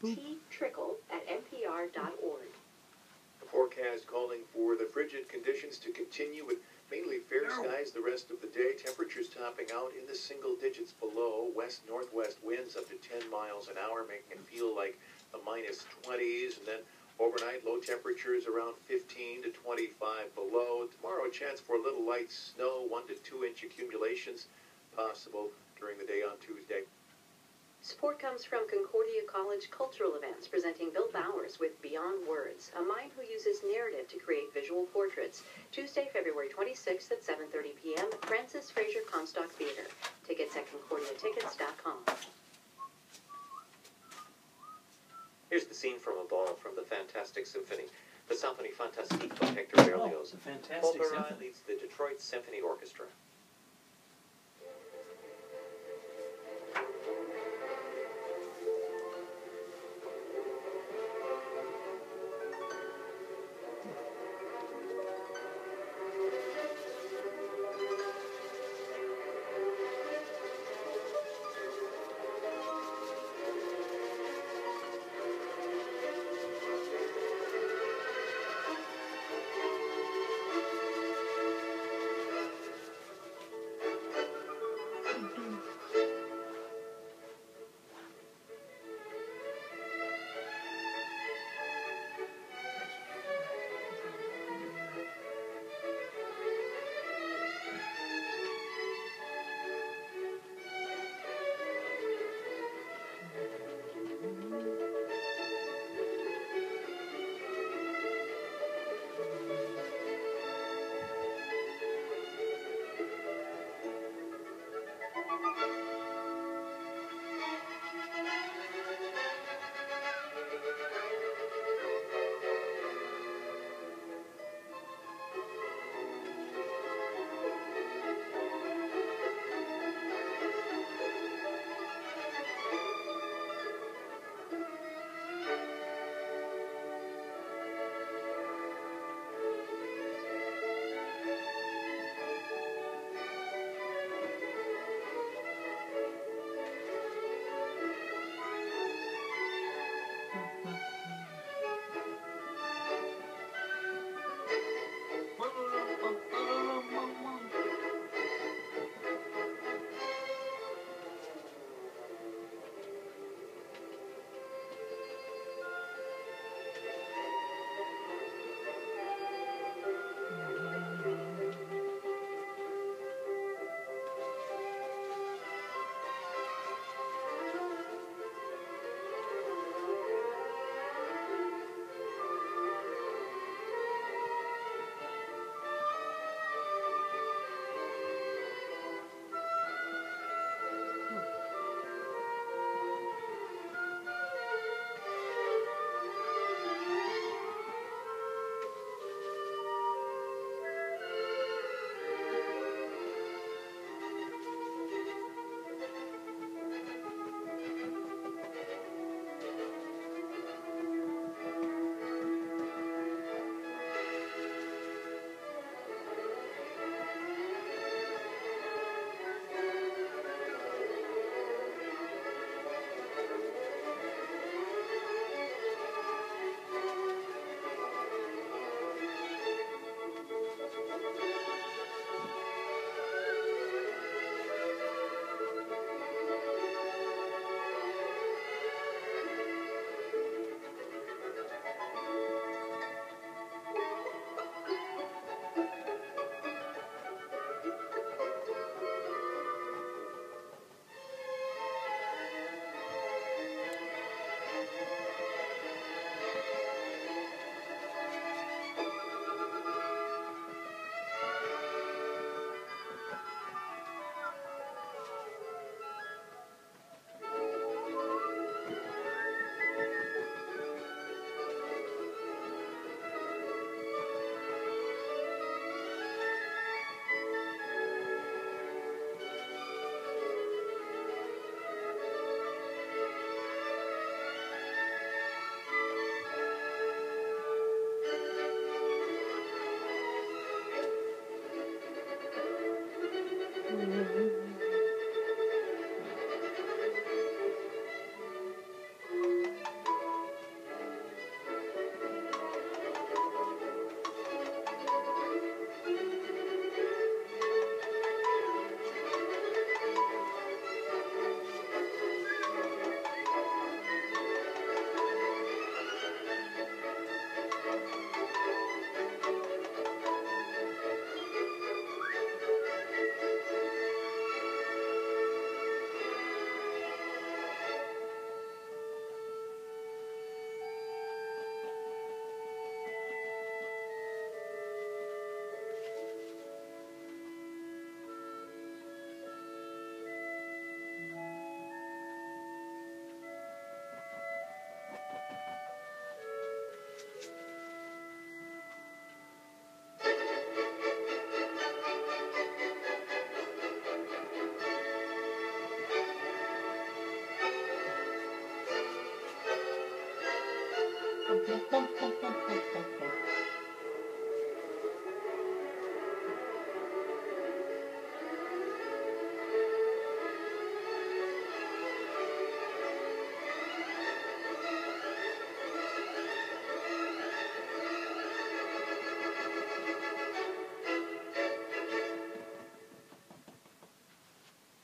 ttrickle at npr.org. The forecast calling for the frigid conditions to continue with mainly fair No. skies the rest of the day. Temperatures topping out in the single digits below. West northwest winds up to 10 miles an hour, making it feel like the minus 20s. And then overnight, low temperatures around 15 to 25 below. Tomorrow, a chance for a little light snow, 1 to 2 inch accumulations possible during the day on Tuesday. Support comes from Concordia College Cultural Events presenting Bill Bowers with Beyond Words, a mind who uses narrative to create visual portraits. Tuesday, February 26th at 7:30 p.m. Frances Frazier Comstock Theater. Tickets at concordiatickets.com. Here's the scene from a ball from the Fantastic Symphony. The Symphony Fantastique by Hector Oh, Berlioz. it's a fantastic Paul Paray symphony. leads the Detroit Symphony Orchestra. Mm-hmm.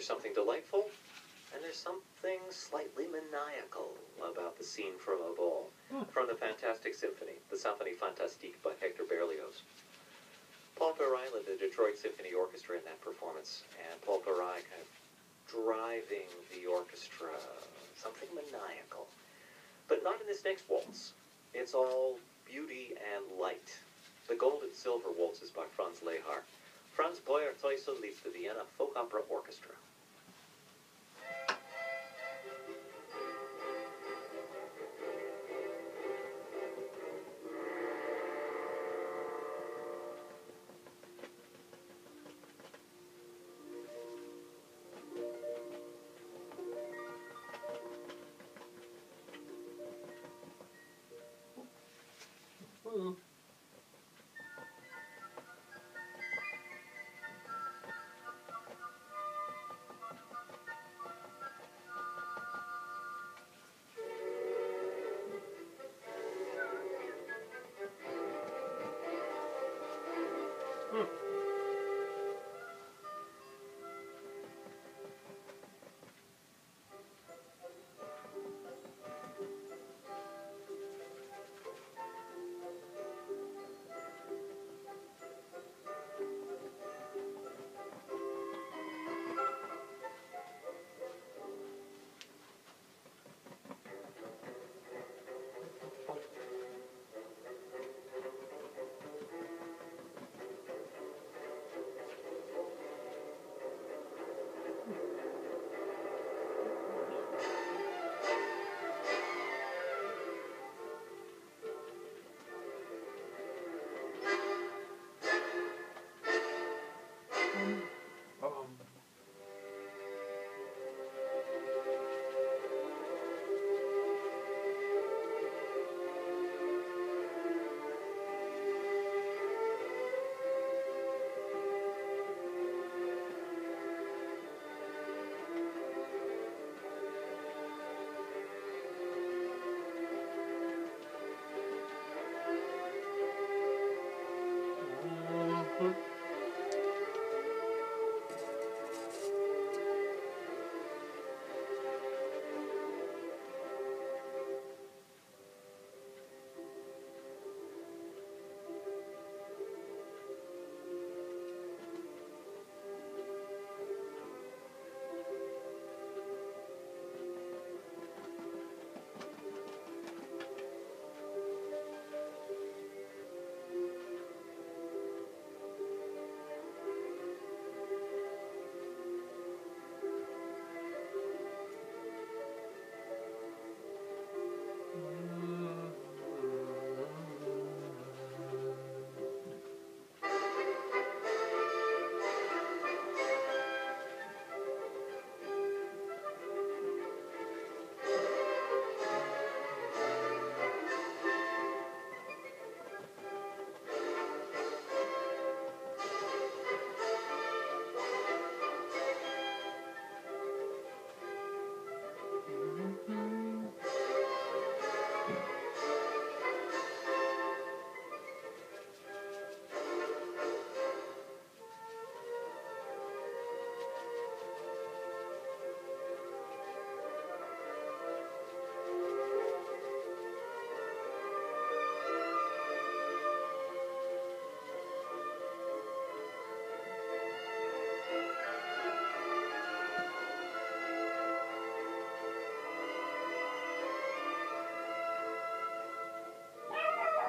There's something delightful, and there's something slightly maniacal about the scene from a ball. Hmm. From the Fantastic Symphony, the Symphonie Fantastique by Hector Berlioz. Paul Paray led the Detroit Symphony Orchestra in that performance, and Paul Paray kind of driving the orchestra, something maniacal. But not in this next waltz. It's all beauty and light. The Gold and Silver Waltzes by Franz Lehar. Franz Bauer Theussl leads the Vienna Folk Opera Orchestra.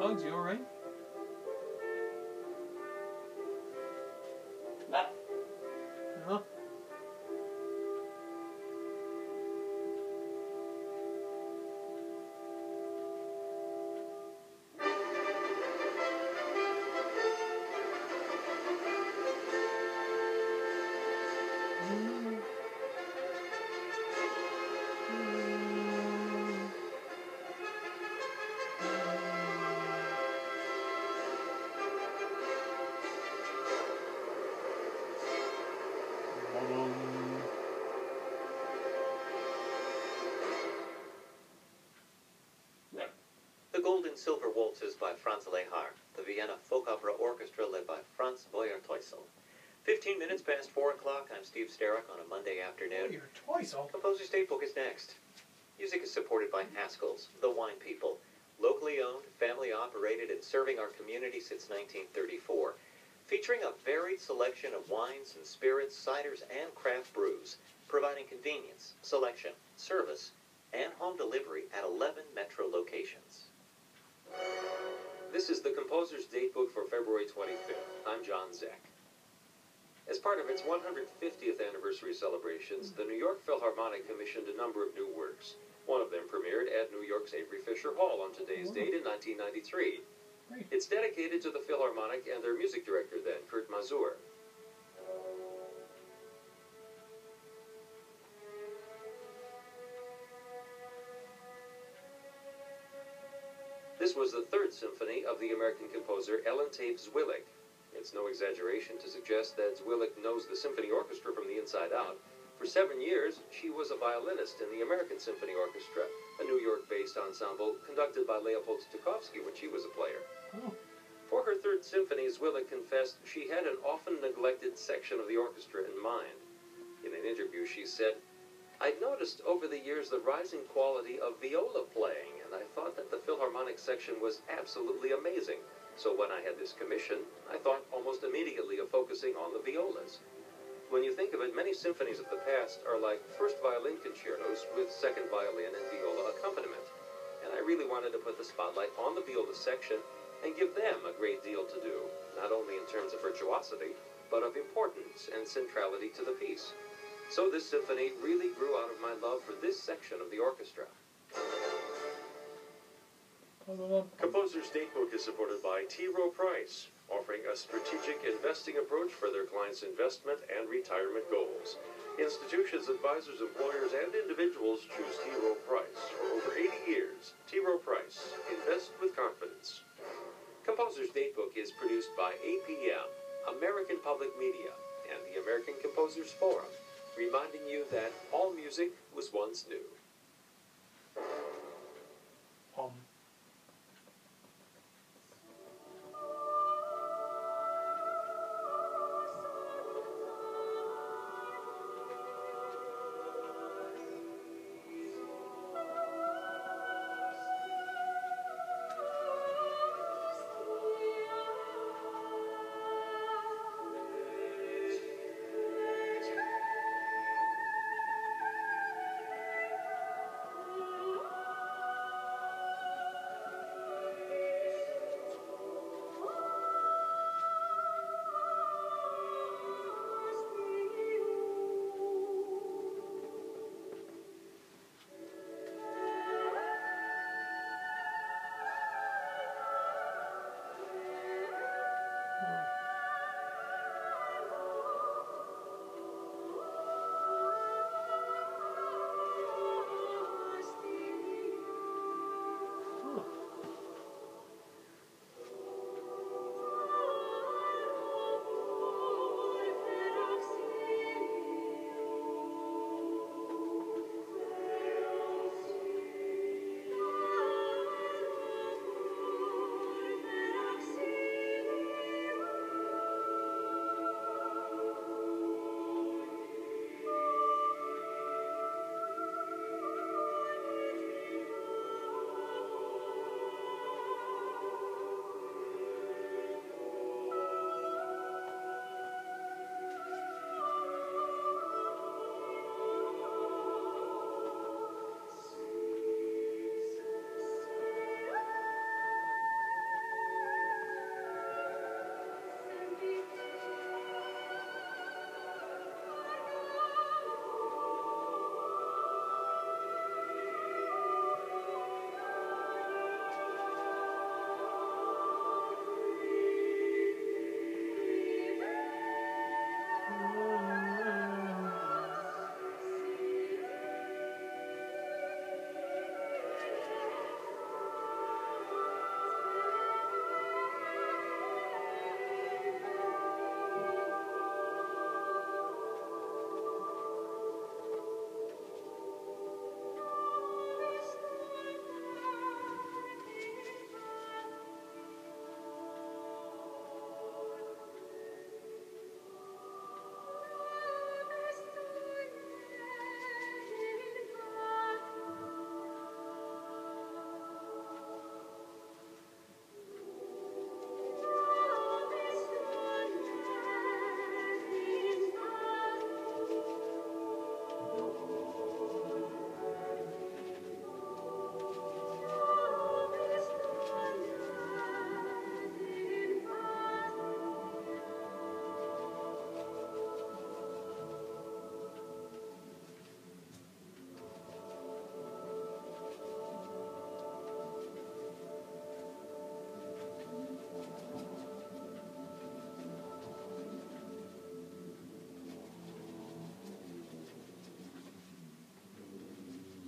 Bugs, you alright? Silver Waltzes by Franz Lehar, the Vienna Folk Opera Orchestra led by Franz Bauer-Theussl. 15 minutes past 4 o'clock, I'm Steve Staruch on a Monday afternoon. your toys all. Composer's Datebook is next. Music is supported by Haskell's, the wine people. Locally owned, family operated, and serving our community since 1934. Featuring a varied selection of wines and spirits, ciders, and craft brews. Providing convenience, selection, service, and home delivery at 11 metro locations. This is the Composer's Datebook for February 25th. I'm John Zech. As part of its 150th anniversary celebrations, the New York Philharmonic commissioned a number of new works. One of them premiered at New York's Avery Fisher Hall on today's date in 1993. It's dedicated to the Philharmonic and their music director then, Kurt Masur. Was the third symphony of the American composer Ellen Taaffe Zwilich. It's no exaggeration to suggest that Zwilich knows the symphony orchestra from the inside out. For seven years, she was a violinist in the American Symphony Orchestra, a New York-based ensemble conducted by Leopold Stokowski when she was a player. Oh. For her third symphony, Zwillig confessed she had an often neglected section of the orchestra in mind. In an interview, she said, I'd noticed over the years the rising quality of viola playing, and I thought that the Philharmonic section was absolutely amazing. So when I had this commission, I thought almost immediately of focusing on the violas. When you think of it, many symphonies of the past are like first violin concertos with second violin and viola accompaniment. And I really wanted to put the spotlight on the viola section and give them a great deal to do, not only in terms of virtuosity, but of importance and centrality to the piece. So this symphony really grew out of my love for this section of the orchestra. Composer's Datebook is supported by T. Rowe Price, offering a strategic investing approach for their clients' investment and retirement goals. Institutions, advisors, employers, and individuals choose T. Rowe Price. For over 80 years, T. Rowe Price, invest with confidence. Composer's Datebook is produced by APM, American Public Media, and the American Composers Forum, reminding you that all music was once new.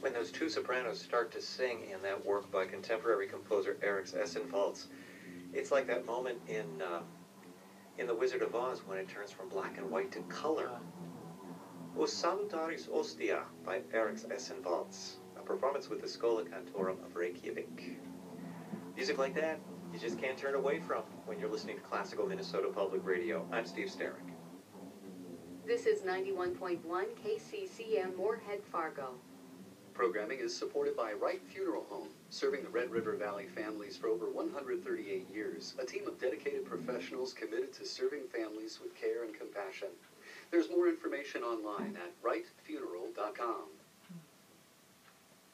When those two sopranos start to sing in that work by contemporary composer Eriks Esenvalds, it's like that moment in uh, in The Wizard of Oz when it turns from black and white to color. O Salutaris Hostia by Eriks Esenvalds, a performance with the Schola Cantorum of Reykjavik. Music like that, you just can't turn away from when you're listening to classical Minnesota Public Radio. I'm Steve Staruch. This is 91.1 KCCM Moorhead Fargo. Programming is supported by Wright Funeral Home, serving the Red River Valley families for over 138 years. A team of dedicated professionals committed to serving families with care and compassion. There's more information online at wrightfuneral.com.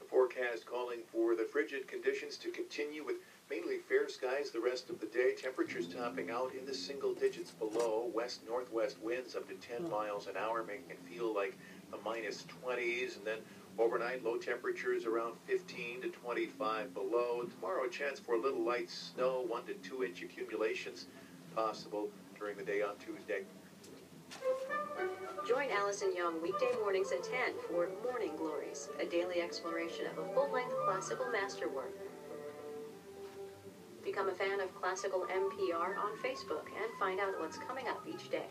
The forecast calling for the frigid conditions to continue with mainly fair skies the rest of the day. Temperatures topping out in the single digits below. West northwest winds up to 10 miles an hour, making it feel like the minus 20s. And then overnight, low temperatures around 15 to 25 below. Tomorrow, a chance for a little light snow, 1 to 2 inch accumulations possible during the day on Tuesday. Join Alison Young weekday mornings at 10 for Morning Glories, a daily exploration of a full-length classical masterwork. Become a fan of Classical MPR on Facebook and find out what's coming up each day.